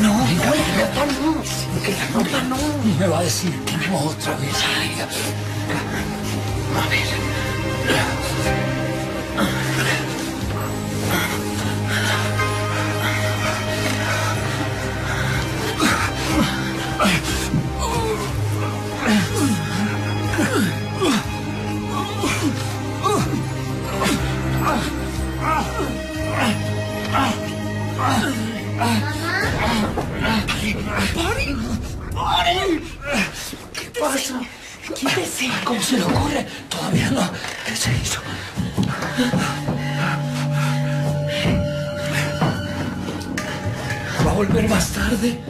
No, no, la nota no. Que no. Me va a decir que no otra vez. A ver. Quítese. ¿Cómo se le ocurre? Todavía no. ¿Qué se hizo? Va a volver más tarde.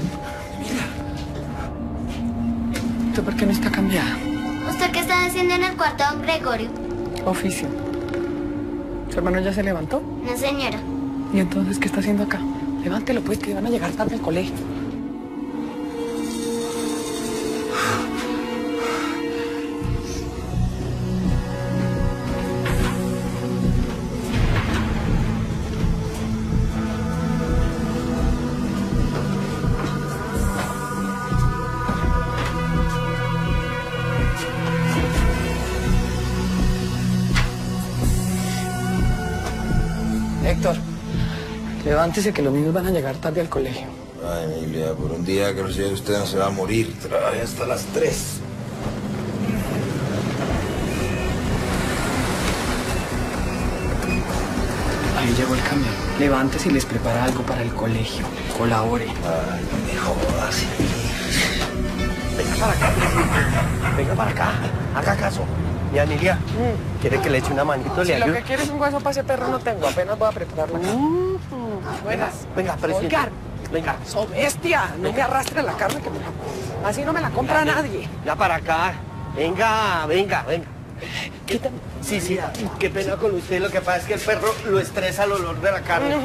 ¿Tú por qué no está cambiada? ¿Usted qué está haciendo en el cuarto, don Gregorio? Oficio. ¿Su hermano ya se levantó? No, señora. ¿Y entonces qué está haciendo acá? Levántelo, pues, que van a llegar tarde al colegio. Levántese que los niños van a llegar tarde al colegio. Ay, Emilia, por un día que no llegue usted no se va a morir. Trabaja hasta las tres. Ahí llegó el camión. Levántese y les prepara algo para el colegio. Colabore. Ay, no me jodas. Venga para acá. Venga para acá. Haga caso. Y Anilia, ¿quiere que le eche una manito? Si ¿Le lo ayude? que quiere es un hueso para ese perro no tengo. Apenas voy a prepararlo. Buenas. Venga, presidente. Oigan, Venga. ¡So bestia! No me arrastre la carne que me la... Así no me la compra nadie. Ya para acá. Venga, venga, venga. Quítame. Sí, sí, qué pena con usted. Lo que pasa es que el perro lo estresa el olor de la carne.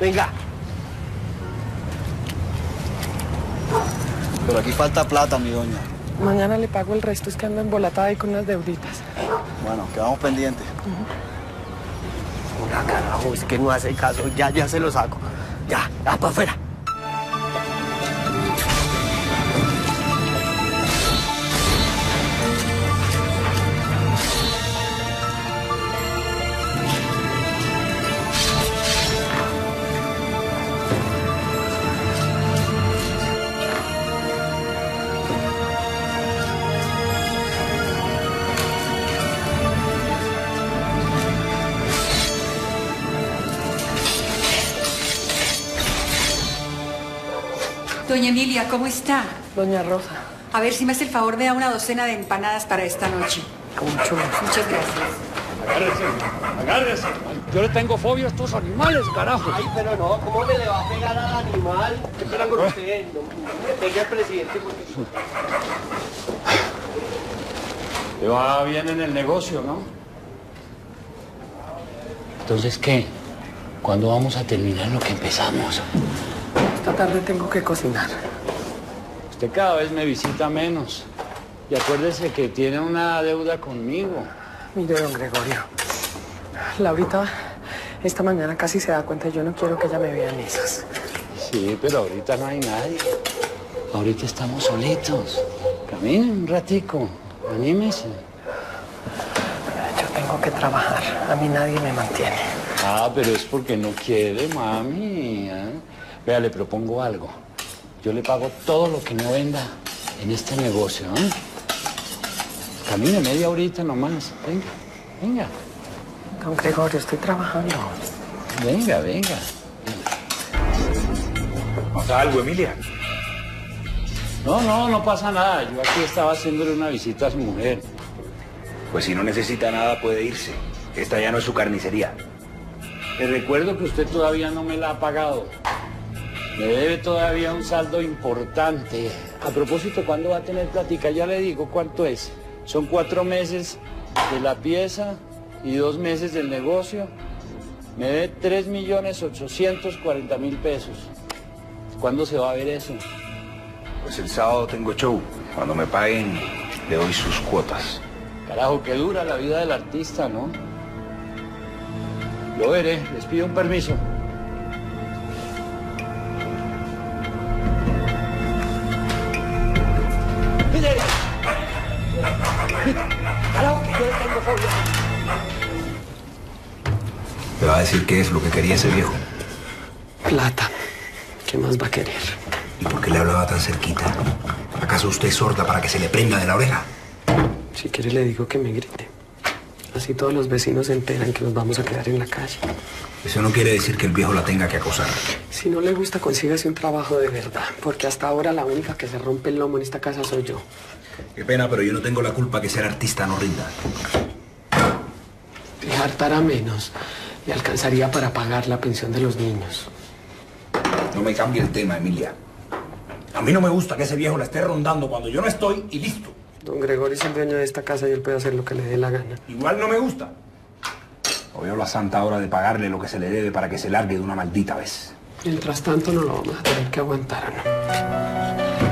Venga. Pero aquí falta plata, mi doña. Mañana le pago el resto, es que ando embolatada ahí con unas deuditas. Bueno, quedamos pendientes. Carajo, es que no hace caso. Ya, ya se lo saco. Ya, ya, para afuera. Doña Emilia, ¿cómo está? Doña Rosa, A ver si me hace el favor, me da una docena de empanadas para esta noche. con mucho gusto. Muchas gracias. Agárrese, agárrese. Yo le tengo fobia a estos animales, carajo. Ay, pero no, ¿cómo me le va a pegar al animal? ¿Qué pena con usted? No, no me pegue al presidente porque... Te va bien en el negocio, ¿no? Entonces, ¿qué? ¿Cuándo vamos a terminar lo que empezamos? Esta tarde tengo que cocinar. Usted cada vez me visita menos. Y acuérdese que tiene una deuda conmigo. Mire, don Gregorio, Laurita esta mañana casi se da cuenta y yo no quiero que ella me vea en esas. Sí, pero ahorita no hay nadie. Ahorita estamos solitos. Caminen un ratico. Anímese. Yo tengo que trabajar, a mí nadie me mantiene. Ah, pero es porque no quiere, mami. ¿eh? Vea, le propongo algo. Yo le pago todo lo que no venda en este negocio. ¿eh? Camine media horita nomás. Venga, venga, Don Gregorio, estoy trabajando. venga, venga. ¿Pasa algo, Emilia? No, no, no pasa nada. Yo aquí estaba haciéndole una visita a su mujer. Pues si no necesita nada, puede irse. Esta ya no es su carnicería. Le recuerdo que usted todavía no me la ha pagado. Me debe todavía un saldo importante. A propósito, ¿cuándo va a tener plática? Ya le digo cuánto es. Son cuatro meses de la pieza y dos meses del negocio. Me debe tres millones ochocientos cuarenta mil pesos. ¿Cuándo se va a ver eso? Pues el sábado tengo show. Cuando me paguen, le doy sus cuotas. Carajo, qué dura la vida del artista, ¿no? Lo veré, les pido un permiso. Yo le tengo fobia! Me va a decir qué es lo que quería ese viejo. Plata. ¿Qué más va a querer? ¿Y por qué le hablaba tan cerquita? ¿Acaso usted es sorda para que se le prenda de la oreja? Si quiere le digo que me grite. Así todos los vecinos se enteran que nos vamos a quedar en la calle. Eso no quiere decir que el viejo la tenga que acosar. Si no le gusta, consígase un trabajo de verdad. Porque hasta ahora la única que se rompe el lomo en esta casa soy yo. Qué pena, pero yo no tengo la culpa que ser artista no rinda. Le hartará menos. Le alcanzaría para pagar la pensión de los niños. No me cambie el tema, Emilia. A mí no me gusta que ese viejo la esté rondando cuando yo no estoy y listo. Don Gregorio es el dueño de esta casa y él puede hacer lo que le dé la gana. Igual no me gusta. O veo la santa hora de pagarle lo que se le debe para que se largue de una maldita vez. Mientras tanto, no lo vamos a tener que aguantar, ¿no?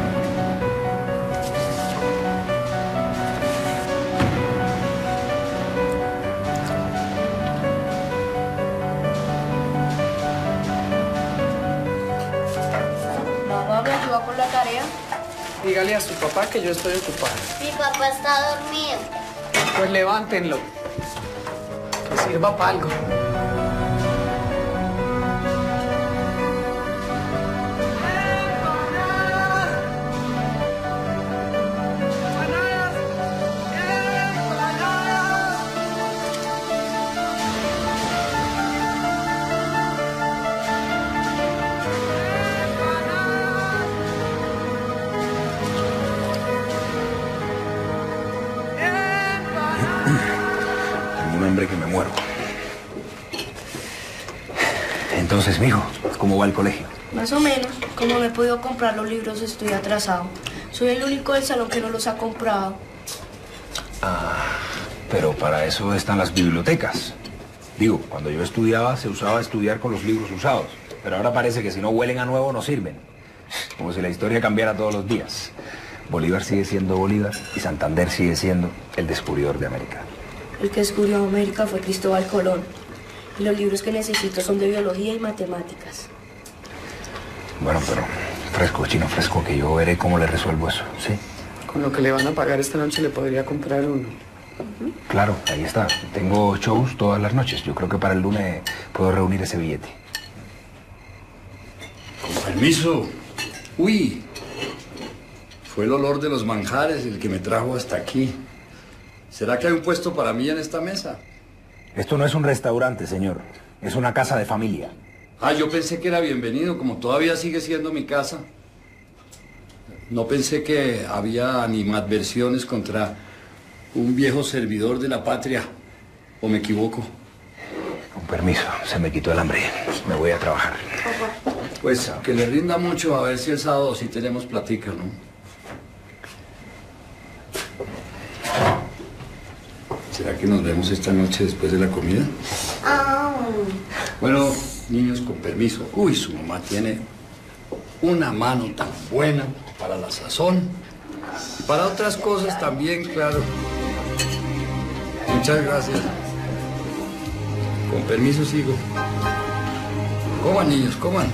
Dígale a su papá que yo estoy ocupado. Mi papá está dormido. Pues levántenlo. Que sirva para algo. Entonces, mijo, ¿cómo va el colegio? Más o menos. Como no he podido comprar los libros, estoy atrasado. Soy el único del salón que no los ha comprado. Pero para eso están las bibliotecas. Digo, cuando yo estudiaba se usaba estudiar con los libros usados. Pero ahora parece que si no huelen a nuevo no sirven. Como si la historia cambiara todos los días. Bolívar sigue siendo Bolívar y Santander sigue siendo el descubridor de América. El que descubrió América fue Cristóbal Colón. Los libros que necesito son de biología y matemáticas. Bueno, pero fresco, chino fresco, que yo veré cómo le resuelvo eso, ¿sí? Con lo que le van a pagar esta noche le podría comprar uno. Claro, ahí está. Tengo shows todas las noches. Yo creo que para el lunes puedo reunir ese billete. Con permiso. Uy, fue el olor de los manjares el que me trajo hasta aquí. ¿Será que hay un puesto para mí en esta mesa? Esto no es un restaurante, señor. Es una casa de familia. Ah, yo pensé que era bienvenido, como todavía sigue siendo mi casa. No pensé que había animadversiones contra un viejo servidor de la patria. ¿O me equivoco? Con permiso, se me quitó el hambre. Me voy a trabajar. Pues que le rinda mucho a ver si el sábado sí tenemos platica, ¿no? ¿Será que nos vemos esta noche después de la comida? Ah, Bueno, niños, con permiso. Uy, su mamá tiene una mano tan buena para la sazón. Y para otras cosas también, claro. Muchas gracias. Con permiso sigo. Coman, niños, coman.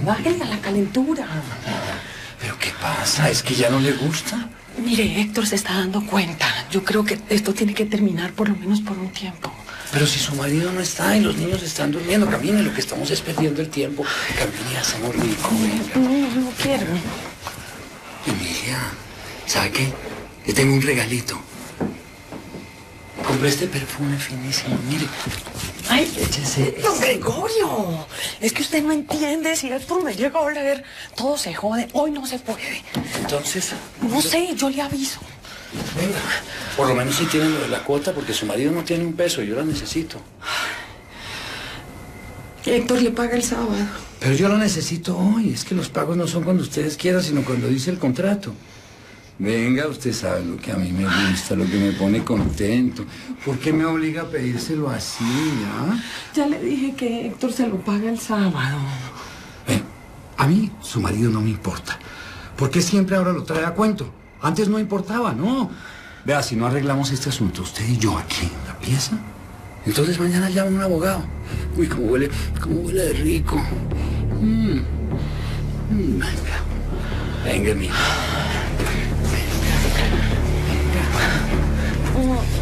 Suélteme, bájale a la calentura. ¿Pero qué pasa? ¿Es que ya no le gusta? Mire, Héctor se está dando cuenta. Yo creo que esto tiene que terminar por lo menos por un tiempo. Pero si su marido no está y los niños están durmiendo, camine, lo que estamos es perdiendo el tiempo. Camine, hacemos rico, venga. No, no quiero. Emilia, ¿sabe qué? Le tengo un regalito. Compré este perfume finísimo, mire. Ay, Échese. don Gregorio, es que usted no entiende. Si Héctor me llega a oler, todo se jode. Hoy no se puede. Entonces, No sé, yo le aviso. venga. Por lo menos si tienen lo de la cuota, porque su marido no tiene un peso, yo la necesito. Héctor le paga el sábado. Pero yo lo necesito hoy. Es que los pagos no son cuando ustedes quieran, sino cuando dice el contrato. Venga, usted sabe lo que a mí me gusta, lo que me pone contento. ¿Por qué me obliga a pedírselo así, ah? Ya le dije que Héctor se lo paga el sábado. Ven, a mí su marido no me importa. ¿Por qué siempre ahora lo trae a cuento? Antes no importaba, ¿no? Vea, si no arreglamos este asunto, usted y yo aquí en la pieza, entonces mañana llama un abogado. Uy, cómo huele, cómo huele de rico. Mm. Mm, venga, venga, mira. ¿Sí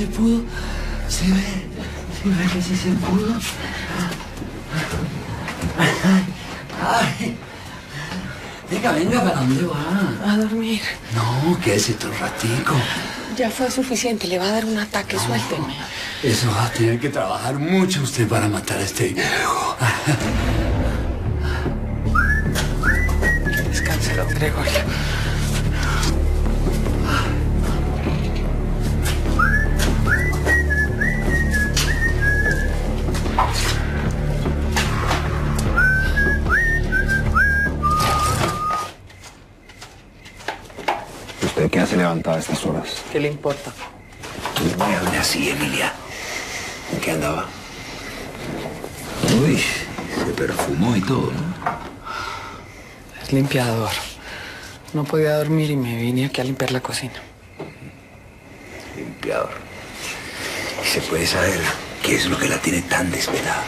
se pudo. ¿Sí ve? ¿Sí ve que sí se pudo? Ay, ay. Venga, venga, ¿para dónde va? A dormir. No, quédese todo ratico. Ya fue suficiente, le va a dar un ataque, suélteme. Eso va a tener que trabajar mucho usted para matar a este viejo. Descanse, don Gregorio. ¿Qué le importa? No me hable así, Emilia. ¿En qué andaba? Uy, se perfumó y todo, ¿no? Es limpiador. No podía dormir y me vine aquí a limpiar la cocina. Limpiador. ¿Y se puede saber qué es lo que la tiene tan desesperada?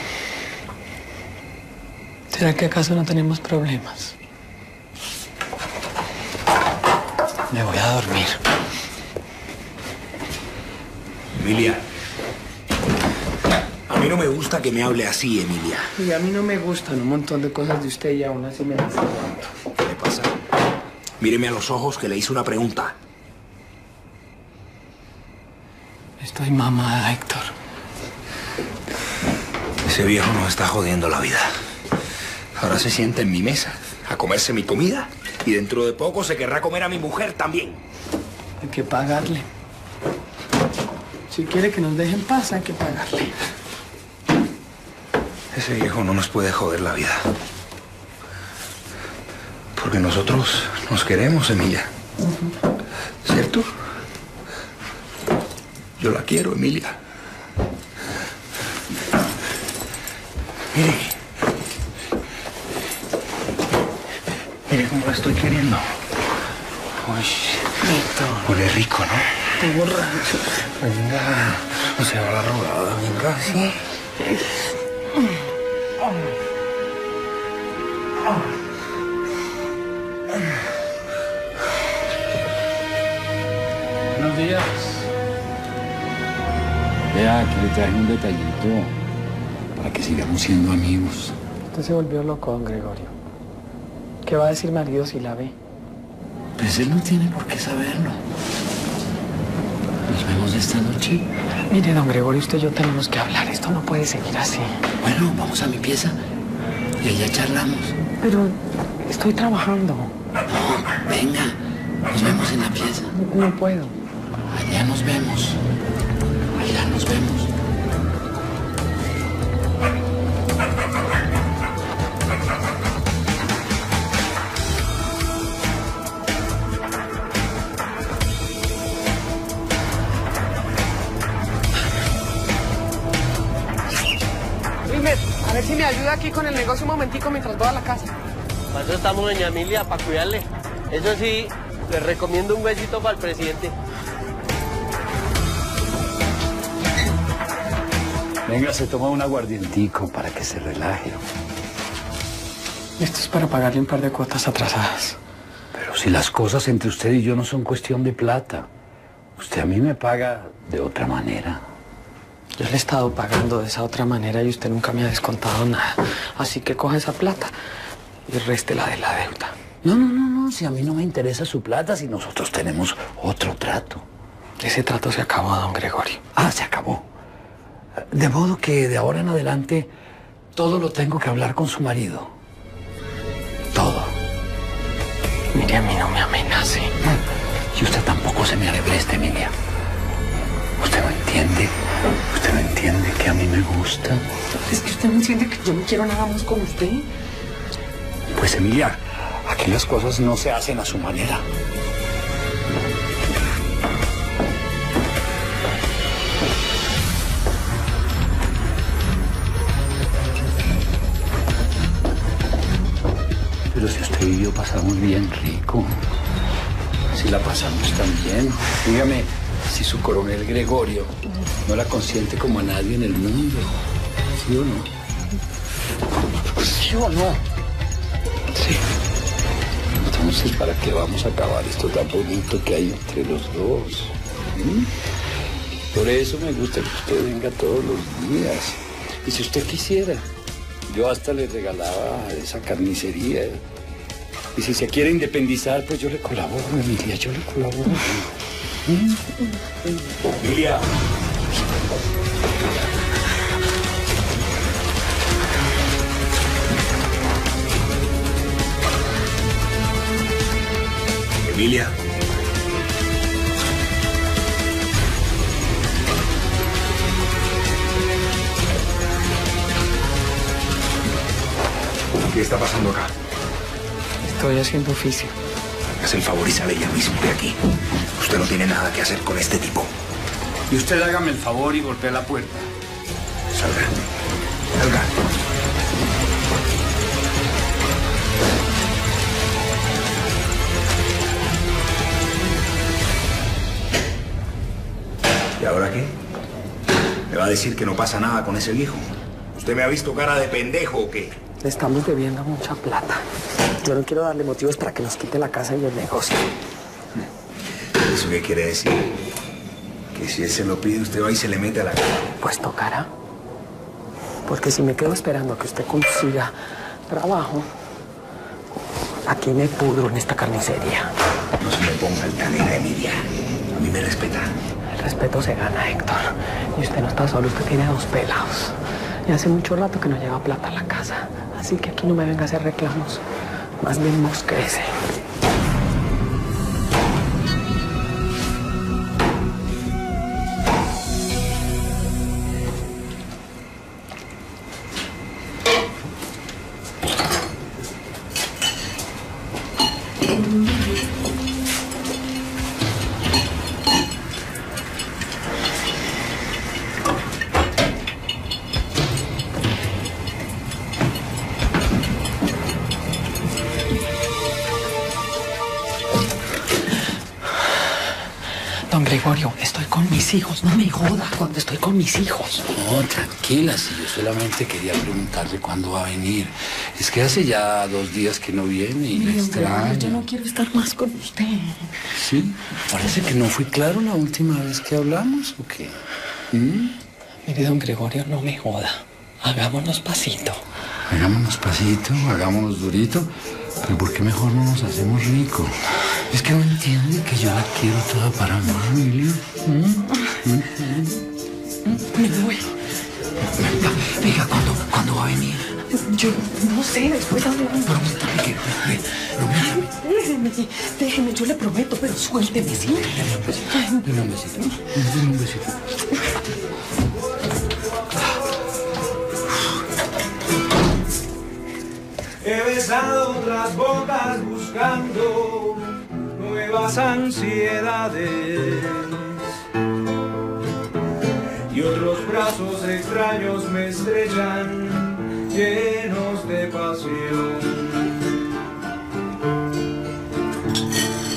¿Será que acaso no tenemos problemas? Me voy a dormir. Emilia. A mí no me gusta que me hable así, Emilia. Y a mí no me gustan un montón de cosas de usted y aún así me las aguanto. ¿Qué le pasa? Míreme a los ojos que le hice una pregunta. Estoy mamada, Héctor. Ese viejo nos está jodiendo la vida. Ahora se sienta en mi mesa a comerse mi comida y dentro de poco se querrá comer a mi mujer también. Hay que pagarle. Si quiere que nos dejen paz, hay que pagarle. Ese viejo no nos puede joder la vida. Porque nosotros nos queremos, Emilia. ¿Cierto? Yo la quiero, Emilia. Mire. Mire cómo la estoy queriendo. Huele rico, ¿no? Estoy borracho. Venga. No se va la rogada, venga. Sí. Buenos días. Vea, que le traje un detallito para que sigamos siendo amigos. Usted se volvió loco, don Gregorio. ¿Qué va a decir marido si la ve? Pues él no tiene por qué saberlo. Nos vemos esta noche. Mire, don Gregorio, usted y yo tenemos que hablar. Esto no puede seguir así. Bueno, vamos a mi pieza y allá charlamos. Pero estoy trabajando. No, venga, nos vemos en la pieza. No, no puedo. Allá nos vemos. Con el negocio un momentico mientras voy a la casa. Para eso estamos, doña Emilia, para cuidarle. Eso sí, le recomiendo un besito para el presidente. Venga, se toma un aguardientico para que se relaje. Esto es para pagarle un par de cuotas atrasadas. Pero si las cosas entre usted y yo no son cuestión de plata, usted a mí me paga de otra manera. Yo le he estado pagando de esa otra manera y usted nunca me ha descontado nada. Así que coja esa plata y réstela de la deuda. No, no, no, no, si a mí no me interesa su plata, si nosotros tenemos otro trato. Ese trato se acabó, don Gregorio. Ah, se acabó. De modo que de ahora en adelante todo lo tengo que hablar con su marido. Todo. Mire, a mí no me amenace. Y usted tampoco se me arregleste, Emilia. ¿Usted no entiende? ¿Usted no entiende que a mí me gusta? Es que usted no entiende que yo no quiero nada más con usted. Pues, Emilia, aquí las cosas no se hacen a su manera. Pero si usted y yo pasamos bien rico, si la pasamos tan bien, dígame si su coronel Gregorio no la consiente como a nadie en el mundo, ¿sí o no? ¿Sí o no? Sí. Entonces, ¿para qué vamos a acabar esto tan bonito que hay entre los dos? ¿Mm? Por eso me gusta que usted venga todos los días. Y si usted quisiera, yo hasta le regalaba esa carnicería. Y si se quiere independizar, pues yo le colaboro, Emilia, yo le colaboro. Emilia. Emilia. ¿Qué está pasando acá? Estoy haciendo oficio. Haz el favor y sale ya mismo de aquí. Usted no tiene nada que hacer con este tipo. Y usted hágame el favor y golpee la puerta. Salga. Salga. ¿Y ahora qué? ¿Me va a decir que no pasa nada con ese viejo? ¿Usted me ha visto cara de pendejo o qué? Le estamos debiendo mucha plata. Yo no quiero darle motivos para que nos quite la casa y el negocio. ¿Eso qué quiere decir? Que si él se lo pide, usted va y se le mete a la casa. Pues tocará. Porque si me quedo esperando a que usted consiga trabajo, aquí me pudro en esta carnicería. No se me ponga altanera, Emilia. A mí me respeta. El respeto se gana, Héctor. Y usted no está solo, usted tiene dos pelados. Y hace mucho rato que no lleva plata a la casa. Así que aquí no me venga a hacer reclamos. Más bien crece. Mis hijos. No, tranquila, si yo solamente quería preguntarle cuándo va a venir. Es que hace ya dos días que no viene y Gregorio, extraña. yo no quiero estar más con usted. Sí, parece que no fui claro la última vez que hablamos, ¿o qué? ¿Mm? Mire, don Gregorio, no me joda. Hagámonos pasito. Hagámonos pasito, hagámonos durito, pero ¿por qué mejor no nos hacemos rico? Es que no entiende que yo la quiero toda para mí, Emilio. ¿Mm? Me voy. Venga, ¿cuándo, ¿cuándo va a venir? Yo no sé, después hablamos. Prométame que... Prométame. Déjeme, déjeme, yo le prometo, pero suélteme, ¿sí? Dame un besito. Dame un besito. He besado otras bocas buscando nuevas ansiedades y otros brazos extraños me estrellan llenos de pasión.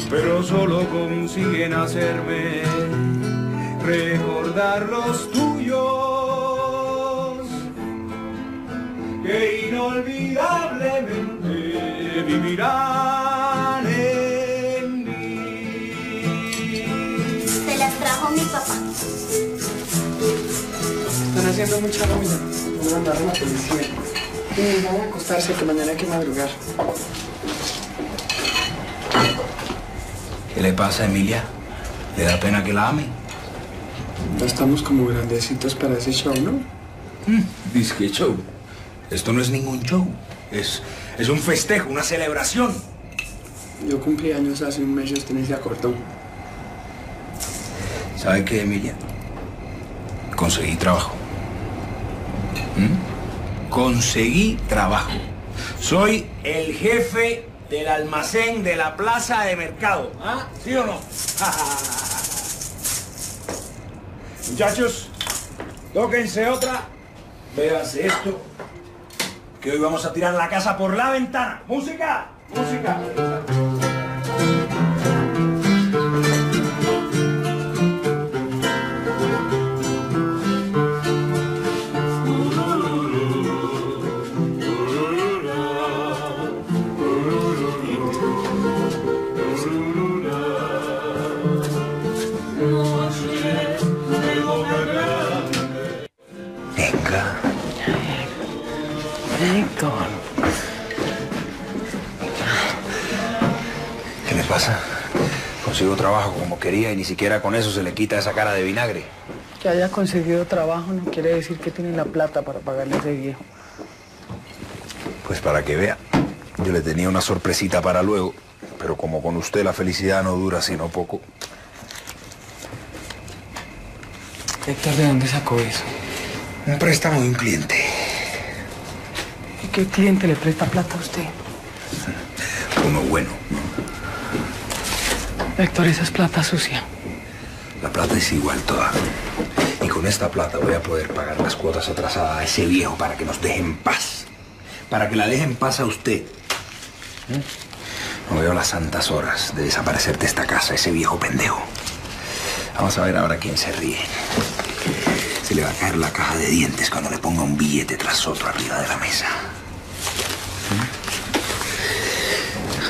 Pero solo consiguen hacerme recordar los tuyos. que inolvidablemente vivirán haciendo mucha ruido. Van a mandar a la policía. Y van a acostarse que mañana hay que madrugar. ¿Qué le pasa a Emilia? ¿Le da pena que la ame? Ya estamos como grandecitos para ese show, ¿no? Dice que show. Esto no es ningún show. Es, es un festejo, una celebración. Yo cumplí años hace un mes y usted ni se acordó. ¿Sabe qué, Emilia? Conseguí trabajo. ¿Mm? Conseguí trabajo. Soy el jefe del almacén de la plaza de mercado. ¿Ah? ¿Sí o no? Muchachos, tóquense otra. Véanse esto. Que hoy vamos a tirar la casa por la ventana. ¡Música! ¡Música! Trabajo como quería y ni siquiera con eso se le quita esa cara de vinagre. Que haya conseguido trabajo no quiere decir que tiene la plata para pagarle a ese viejo. Pues para que vea, yo le tenía una sorpresita para luego, pero como con usted la felicidad no dura sino poco. Héctor, ¿de dónde sacó eso? Un préstamo de un cliente. ¿Y qué cliente le presta plata a usted? Uno bueno. Héctor, esa es plata sucia. La plata es igual toda. Y con esta plata voy a poder pagar las cuotas atrasadas a ese viejo para que nos deje en paz. Para que la deje en paz a usted. ¿Mm? No veo las santas horas de desaparecer de esta casa, ese viejo pendejo. Vamos a ver ahora quién se ríe. Se le va a caer la caja de dientes cuando le ponga un billete tras otro arriba de la mesa.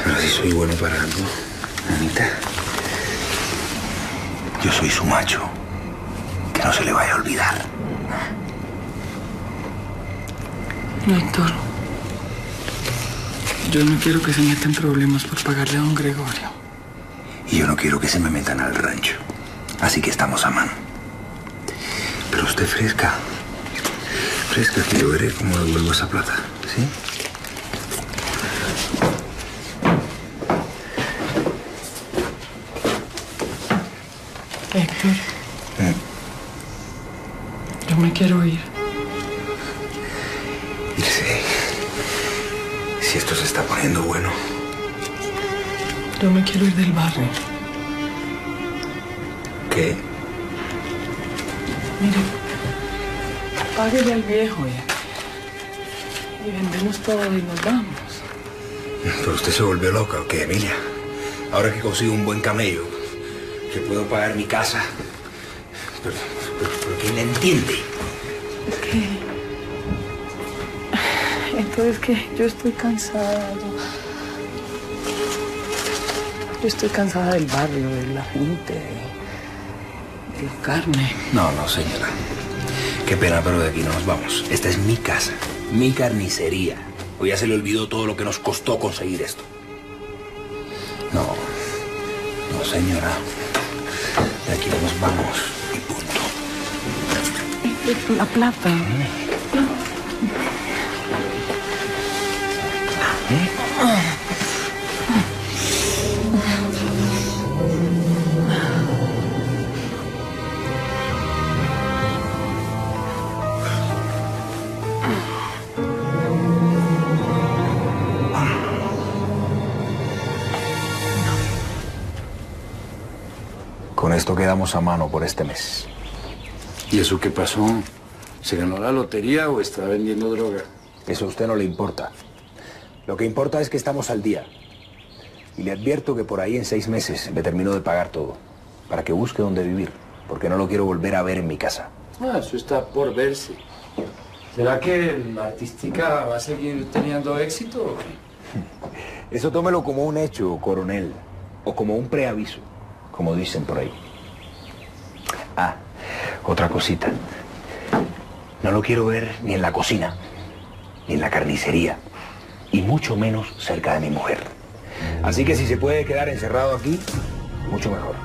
¿Mm? Ahora sí soy bueno para algo, Anita. Yo soy su macho. Que no se le vaya a olvidar. Héctor. Yo no quiero que se metan problemas por pagarle a don Gregorio. Y yo no quiero que se me metan al rancho. Así que estamos a mano. Pero usted fresca. Fresca que yo veré cómo devuelvo esa plata. ¿Sí? Héctor. Mm. Yo me quiero ir. Irse. Si esto se está poniendo bueno. Yo me quiero ir del barrio. ¿Qué? Mire, páguele al viejo y, y vendemos todo y nos vamos. Pero usted se volvió loca, ¿o qué, Emilia? Ahora que consigo un buen camello, que puedo pagar mi casa. Pero, pero, pero ¿quién le entiende? Es que... Entonces que yo estoy cansada. Yo, estoy cansada del barrio, de la gente, de, de la carne. No, no, señora. Qué pena, pero de aquí no nos vamos. Esta es mi casa, mi carnicería. O ya se le olvidó todo lo que nos costó conseguir esto. No, no, señora. De aquí no nos vamos. La plata. Con esto quedamos a mano por este mes. ¿Y eso qué pasó? ¿Se ganó la lotería o está vendiendo droga? Eso a usted no le importa. Lo que importa es que estamos al día. Y le advierto que por ahí en seis meses le termino de pagar todo. Para que busque dónde vivir. Porque no lo quiero volver a ver en mi casa. Ah, eso está por verse. ¿Será que la artística va a seguir teniendo éxito? Eso tómelo como un hecho, coronel, o como un preaviso, como dicen por ahí. Ah, otra cosita. No lo quiero ver ni en la cocina, ni en la carnicería, y mucho menos cerca de mi mujer. Así que si se puede quedar encerrado aquí, mucho mejor.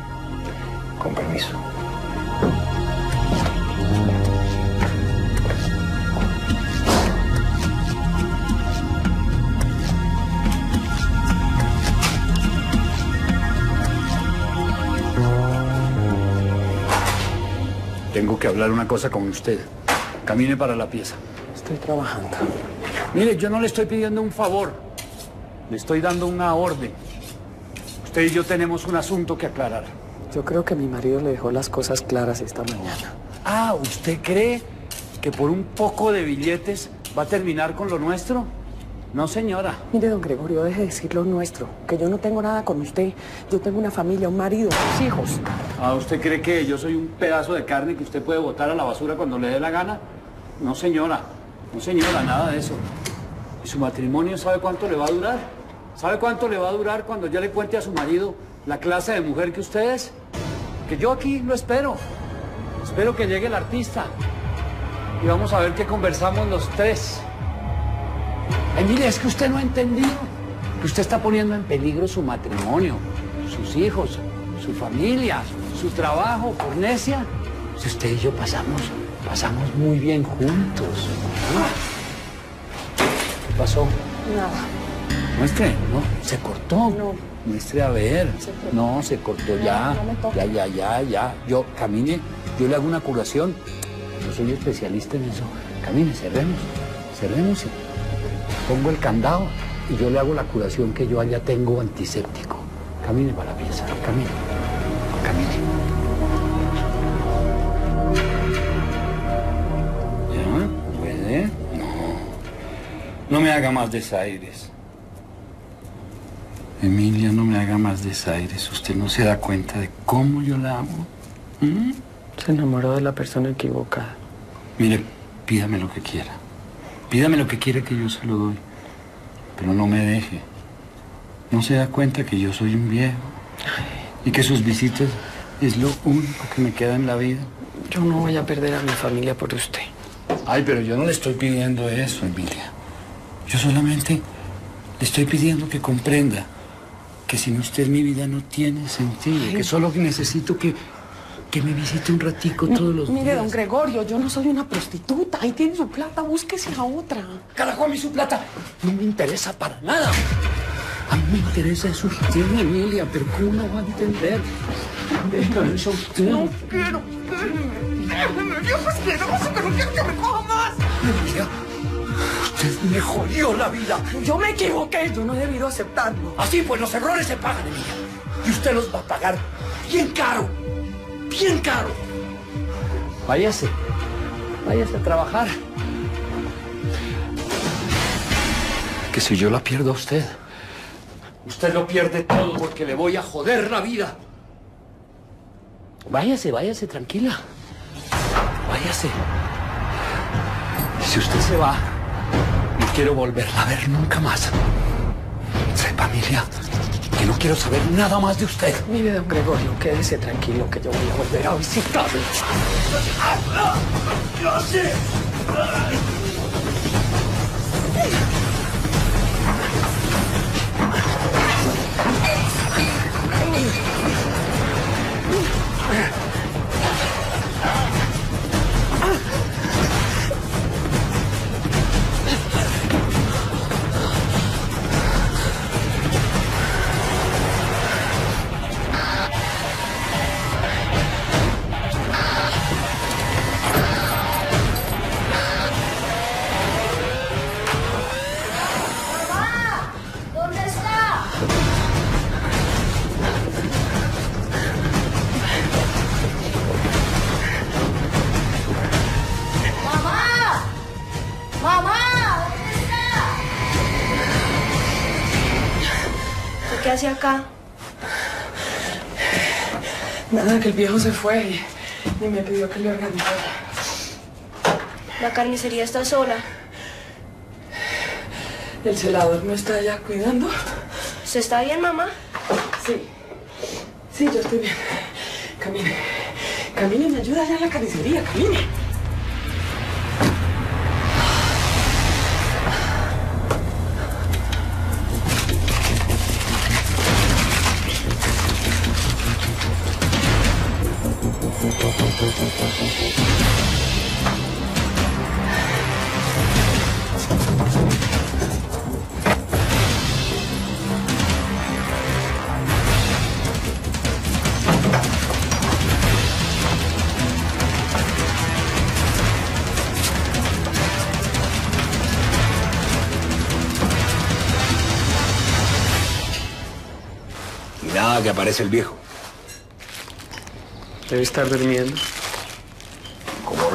Con permiso. Que hablar una cosa con usted. Camine para la pieza. Estoy trabajando. Mire, yo no le estoy pidiendo un favor. Le estoy dando una orden. Usted y yo tenemos un asunto que aclarar. Yo creo que mi marido le dejó las cosas claras esta mañana. Ah, ¿usted cree que por un poco de billetes va a terminar con lo nuestro? No, señora. Mire, don Gregorio, deje de decir lo nuestro. Que yo no tengo nada con usted. Yo tengo una familia, un marido, dos hijos. Ah, ¿usted cree que yo soy un pedazo de carne que usted puede botar a la basura cuando le dé la gana? No, señora. No, señora, nada de eso. ¿Y su matrimonio sabe cuánto le va a durar? ¿Sabe cuánto le va a durar cuando ya le cuente a su marido la clase de mujer que usted es? Que yo aquí lo espero. Espero que llegue el artista. Y vamos a ver qué conversamos los tres. Ay, mire, es que usted no ha entendido que usted está poniendo en peligro su matrimonio, sus hijos, su familia, su trabajo por necia. Si usted y yo pasamos, pasamos muy bien juntos. ¿Qué pasó? Nada. Muestre, no, se cortó. No. Muestre a ver. Se. No, se cortó ya. no ya, ya, ya, ya. Yo camine, yo le hago una curación. Yo soy especialista en eso. Camine, cerremos, cerremos. Pongo el candado y yo le hago la curación que yo allá tengo antiséptico. Camine para la pieza, camine, camine. ¿Ya? ¿Puede? No. No me haga más desaires. Emilia, no me haga más desaires. Usted no se da cuenta de cómo yo la amo. ¿Mm? Se enamoró de la persona equivocada. Mire, pídame lo que quiera. Pídame lo que quiera que yo se lo doy. Pero no me deje. No se da cuenta que yo soy un viejo. Y que sus visitas es lo único que me queda en la vida. Yo no voy a perder a mi familia por usted. Ay, pero yo no le estoy pidiendo eso, Emilia. Yo solamente le estoy pidiendo que comprenda que sin usted mi vida no tiene sentido. Que solo necesito que, que me visite un ratico todos los Mire, días. don Gregorio, yo no soy una prostituta. Ahí tiene su plata, búsquese a otra. Carajo, a mí su plata no me interesa para nada. A mí me interesa es usted, Emilia, pero ¿cómo no va a entender? Déjame eso usted. No quiero, déjeme, viejo asqueroso, que no quiero que me coja más. Emilia, usted me jodió la vida. Yo me equivoqué, yo no he debido aceptarlo. Así pues, los errores se pagan, Emilia. Y usted los va a pagar bien caro, bien caro. Váyase, váyase a trabajar. Que si yo la pierdo a usted, usted lo pierde todo porque le voy a joder la vida. Váyase, váyase, tranquila. Váyase. Si usted se va, no quiero volverla a ver nunca más. Sepa, Emilia, que no quiero saber nada más de usted. Mire, don Gregorio, quédese tranquilo que yo voy a volver a visitarlo. ¿Dónde hace acá? Nada, que el viejo se fue y, y me pidió que le organizara. La carnicería está sola. ¿El celador no está allá cuidando? ¿Se está bien, mamá? Sí. Sí, yo estoy bien. Camine. Camine, me ayuda allá en la carnicería, camine. Que aparece el viejo. Debe estar durmiendo.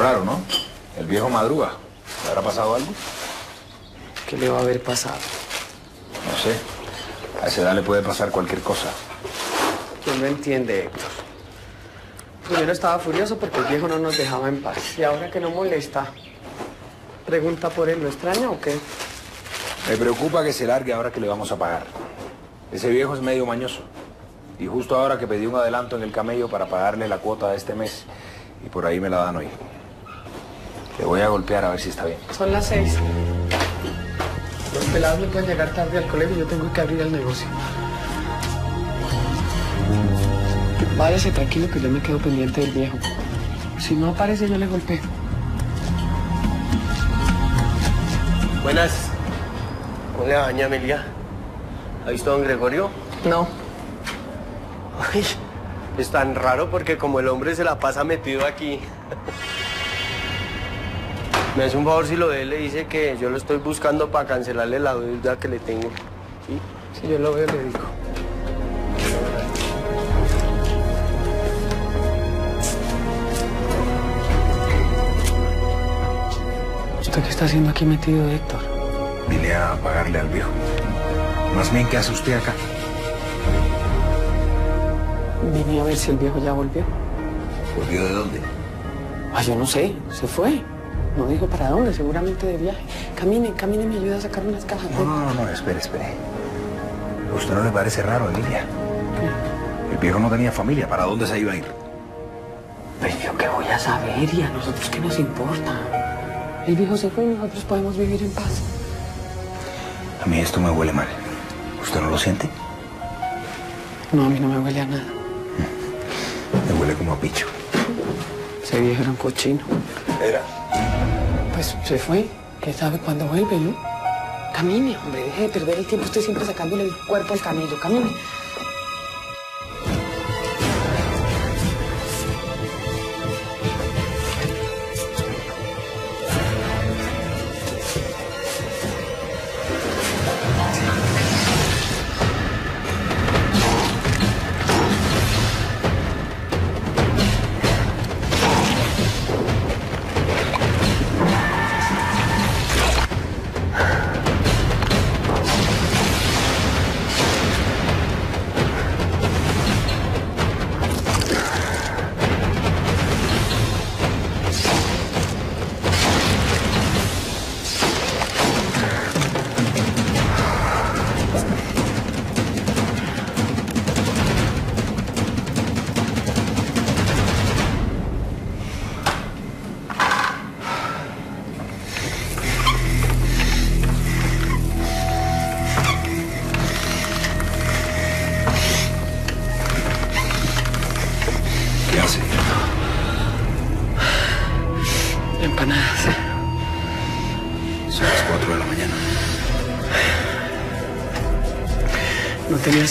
Raro, ¿no? El viejo madruga. ¿Le habrá pasado algo? ¿Qué le va a haber pasado? No sé. A esa edad le puede pasar cualquier cosa. ¿Quién lo entiende, Héctor? Primero estaba furioso porque el viejo no nos dejaba en paz. Y ahora que no molesta, pregunta por él, ¿lo extraña o qué? Me preocupa que se largue ahora que le vamos a pagar. Ese viejo es medio mañoso. Y justo ahora que pedí un adelanto en el camello para pagarle la cuota de este mes, y por ahí me la dan hoy. Le voy a golpear a ver si está bien. Son las seis. Los pelados no pueden llegar tarde al colegio y yo tengo que abrir el negocio. Váyase tranquilo que yo me quedo pendiente del viejo. Si no aparece, yo le golpeo. Buenas. ¿Cómo le va, doña Amelia? ¿Ha visto a don Gregorio? No. Ay, es tan raro porque como el hombre se la pasa metido aquí. Me hace un favor si lo ve, le dice que yo lo estoy buscando para cancelarle la deuda que le tengo. ¿Sí? Si yo lo veo, le digo. ¿Usted qué está haciendo aquí metido, Héctor? Vine a pagarle al viejo. Más bien, ¿qué hace usted acá? Vine a ver si el viejo ya volvió. ¿Volvió de dónde? Ah, yo no sé, se fue. No dijo para dónde, seguramente de viaje. Camine, camine, me ayuda a sacar unas cajas. No, no, no, no, espere, espere. ¿A usted no le parece raro, Emilia? El viejo no tenía familia, ¿para dónde se iba a ir? Pues yo qué voy a saber y a nosotros qué nos importa. El viejo se fue y nosotros podemos vivir en paz. A mí esto me huele mal. ¿Usted no lo siente? No, a mí no me huele a nada. Me huele como a picho. Ese viejo era un cochino. Era. Se fue. ¿Quién sabe cuándo vuelve, no? Camine, hombre, deje de perder el tiempo usted siempre sacándole el cuerpo al camello. Camine.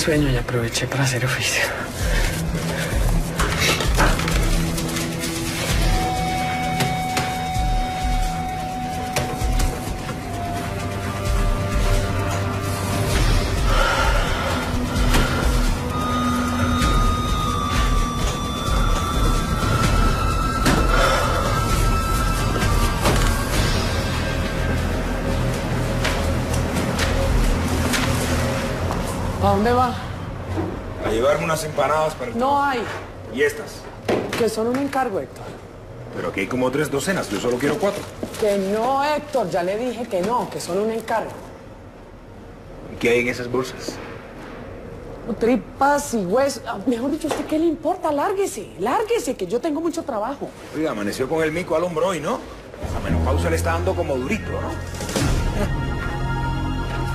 Sueño y aproveché para hacer oficio. Dónde va? A llevarme unas empanadas para el... No hay. ¿Y estas? Que son un encargo, Héctor. Pero aquí hay como tres docenas, yo solo quiero cuatro. Que no, Héctor, ya le dije que no, que son un encargo. ¿Qué hay en esas bolsas? Tripas y huesos. Ah, Mejor dicho, ¿a usted qué le importa? Lárguese, lárguese, que yo tengo mucho trabajo. Oiga, amaneció con el mico al hombro hoy, ¿no? Esa menopausa le está dando como durito, ¿no?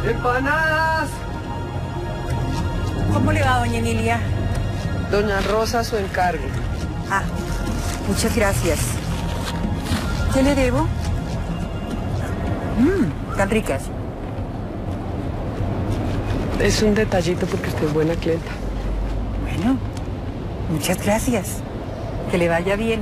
¡Empanadas! ¿Cómo le va, doña Emilia? Doña Rosa, su encargo. Ah, muchas gracias. ¿Qué le debo? Mmm, tan ricas. Es un detallito porque usted es buena clienta. Bueno, muchas gracias. Que le vaya bien.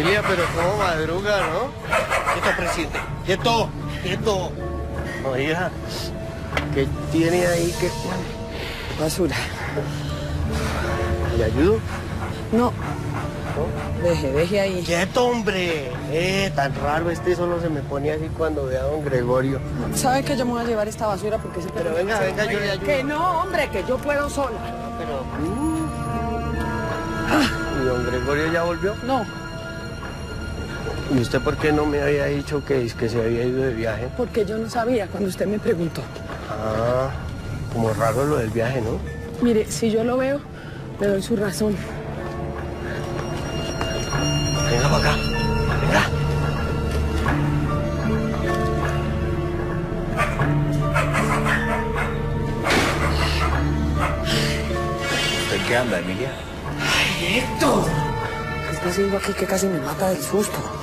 Doña Emilia, pero cómo madruga, ¿no? Quieto, presidente. Quieto, quieto. Oiga, ¿qué tiene ahí que... Basura. ¿Le ayudo? No. Deje, deje ahí. ¡Quieto, hombre! Eh, tan raro, este solo se me pone así cuando ve a don Gregorio. ¿Sabe que yo me voy a llevar esta basura porque ese Pero venga, venga, yo le ayudo. Que no, hombre, que yo puedo sola. Pero... ¿Y don Gregorio ya volvió? No, ¿Y usted por qué no me había dicho que, que se había ido de viaje? porque yo no sabía cuando usted me preguntó. Ah, como raro lo del viaje, ¿no? Mire, si yo lo veo, le doy su razón. Venga para acá. Venga. ¿En qué anda, Emilia? ¡Héctor! ¿Qué está haciendo aquí que casi me mata del susto?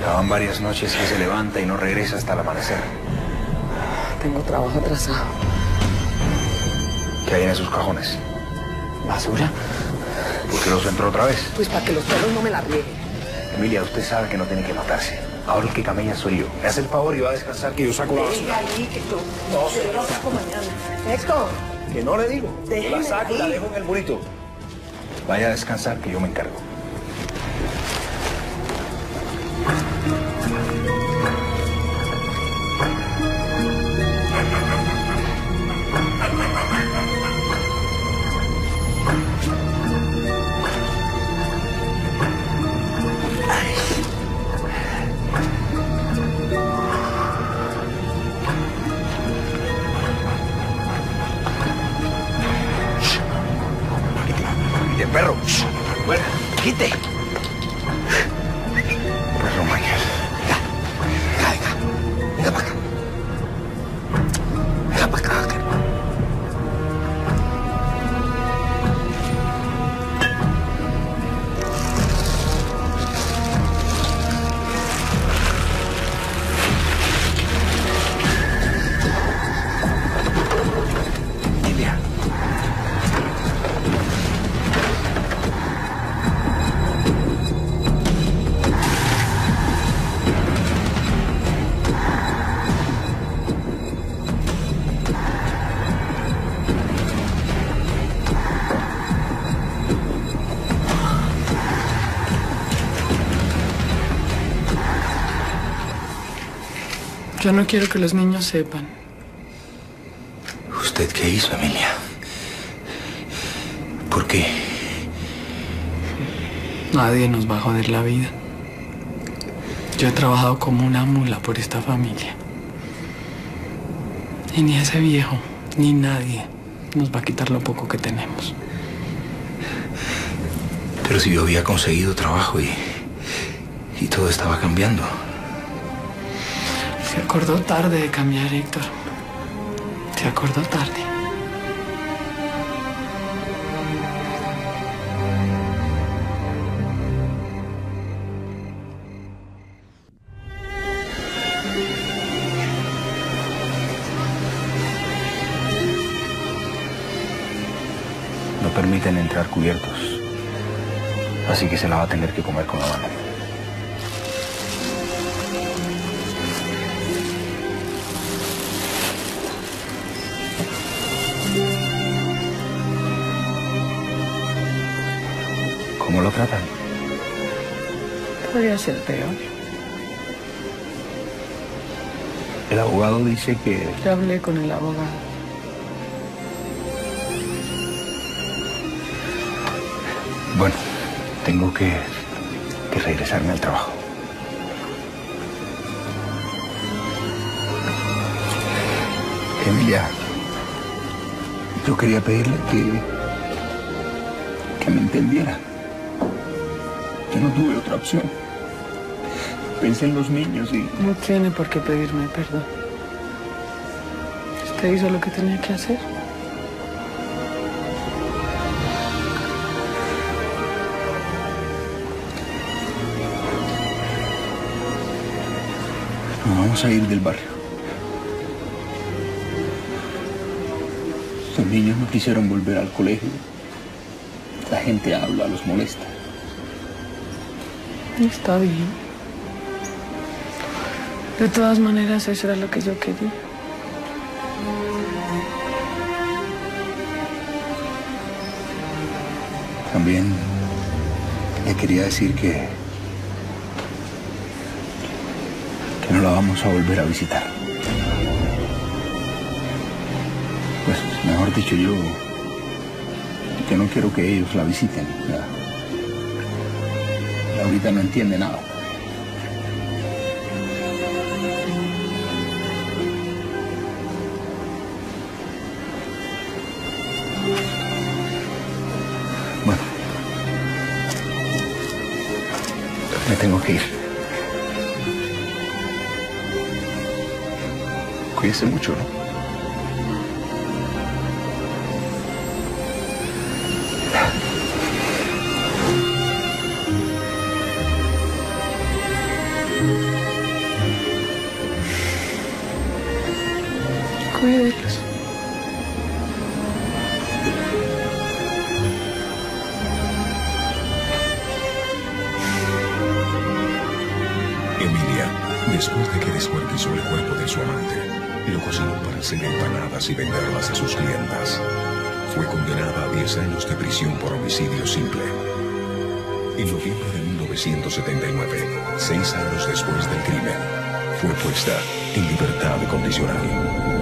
Ya van varias noches que se levanta y no regresa hasta el amanecer. Tengo trabajo atrasado. ¿Qué hay en esos cajones? ¿Basura? ¿Por qué los entró otra vez? Pues para que los perros no me la rieguen. Emilia, usted sabe que no tiene que matarse. Ahora el que camella soy yo. Me hace el favor y va a descansar que yo saco la basura. ahí que yo, yo lo saco mañana. Héctor, Que no le digo. Déjeme la saco y la dejo en el burrito. Vaya a descansar que yo me encargo. Yo no quiero que los niños sepan. ¿Usted qué hizo, Emilia? ¿Por qué? Nadie nos va a joder la vida. Yo he trabajado como una mula por esta familia. Y ni ese viejo, ni nadie nos va a quitar lo poco que tenemos. Pero si yo había conseguido trabajo y, y todo estaba cambiando. Se acordó tarde de cambiar, Héctor. Se acordó tarde. No permiten entrar cubiertos, así que se la va a tener que comer con la mano. ¿Cómo lo tratan? Podría ser peor. El abogado dice que Ya hablé con el abogado. Bueno, tengo que, que regresarme al trabajo. Emilia, yo quería pedirle que, que me entendiera. No tuve otra opción. Pensé en los niños y No tiene por qué pedirme perdón. Usted hizo lo que tenía que hacer. nos vamos a ir del barrio. Los niños no quisieron volver al colegio. La gente habla, los molesta. Está bien. De todas maneras, eso era lo que yo quería. También le quería decir que que no la vamos a volver a visitar. Pues mejor dicho yo que no quiero que ellos la visiten. Ahorita no entiende nada. Bueno, me tengo que ir. Cuídese mucho, ¿no? Fue condenada a 10 años de prisión por homicidio simple. En noviembre de 1979, seis años después del crimen, fue puesta en libertad condicional.